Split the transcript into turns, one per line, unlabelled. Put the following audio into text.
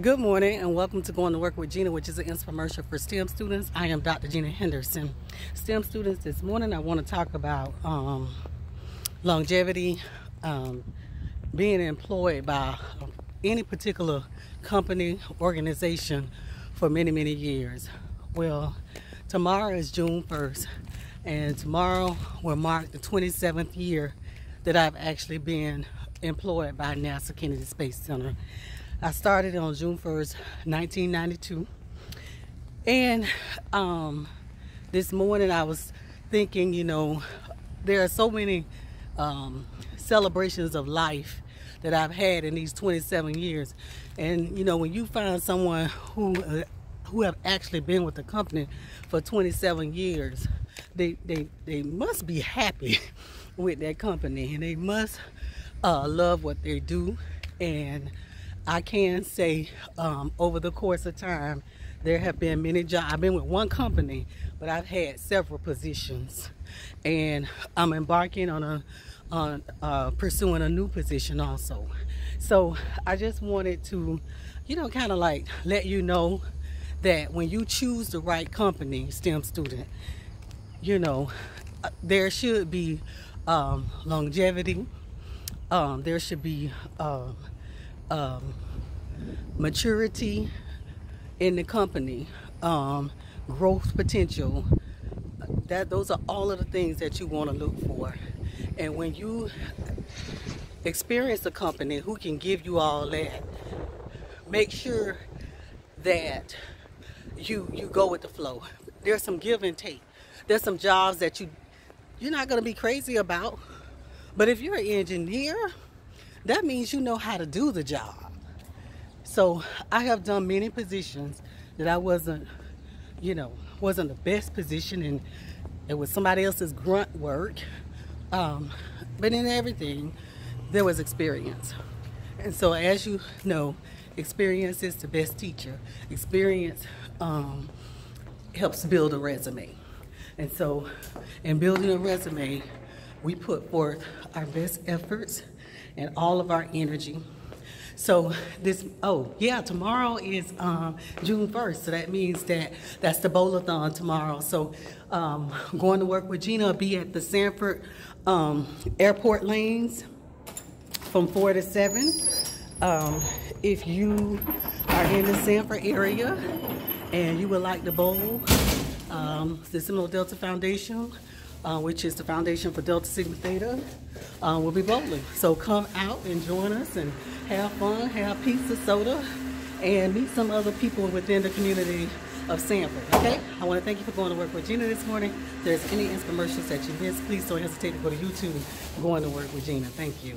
Good morning and welcome to Going to Work with Gena, which is an infomercial for STEM students. I am Dr. Gena Henderson. STEM students, this morning I want to talk about um, longevity, um, being employed by any particular company, organization for many, many years. Well, tomorrow is June 1st, and tomorrow will mark the 27th year that I've actually been employed by NASA Kennedy Space Center. I started on June 1st, 1992. And um, this morning I was thinking, you know, there are so many um, celebrations of life that I've had in these 27 years. And, you know, when you find someone who, uh, who have actually been with the company for 27 years, they, they, they must be happy with that company and they must uh, love what they do. And I can say um, over the course of time, there have been many jobs. I've been with one company, but I've had several positions. And I'm embarking on a on uh, pursuing a new position also. So I just wanted to, you know, kind of like let you know that when you choose the right company, STEM student, you know, uh, there should be um, longevity. Um, there should be um, um, maturity in the company, um, growth potential. That those are all of the things that you want to look for. And when you experience a company who can give you all that, make sure that you you go with the flow. There's some give and take. There's some jobs that you you're not going to be crazy about. But if you're an engineer, that means you know how to do the job. So I have done many positions that I wasn't, you know, wasn't the best position and it was somebody else's grunt work. Um, but in everything, there was experience. And so as you know, experience is the best teacher. Experience um, helps build a resume. And so in building a resume, we put forth our best efforts and all of our energy. So this, oh yeah, tomorrow is um, June 1st, so that means that that's the bowl-a-thon tomorrow. So um, going to work with Gena be at the Sanford um, Airport Lanes from 4 to 7. Um, if you are in the Sanford area and you would like to bowl, um, the Seminole Delta Foundation uh, which is the Foundation for Delta Sigma Theta, uh, will be bowling. So come out and join us and have fun, have pizza, soda, and meet some other people within the community of Sanford, okay? I want to thank you for going to work with Gena this morning. If there's any infomercials that you missed, please don't hesitate to go to YouTube, going to work with Gena. Thank you.